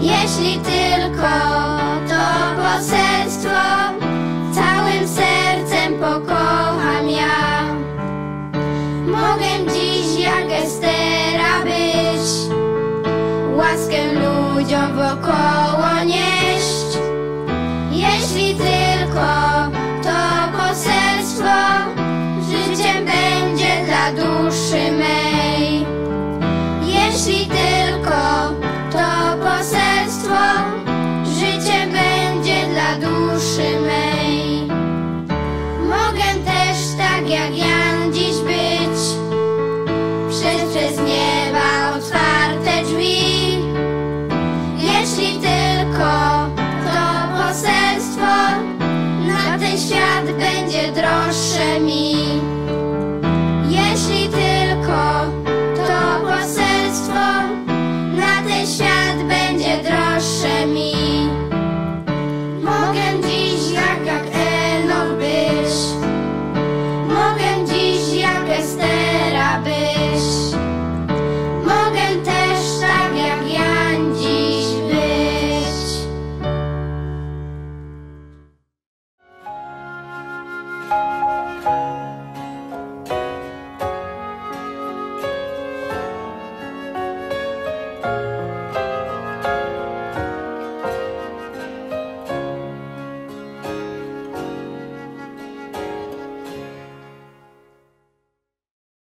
Jeśli tylko to poselstwo Całym sercem pokocham ja. Mogę dziś jak Estera być Łaskę ludziom wokoło świat będzie droższy mi. Bye.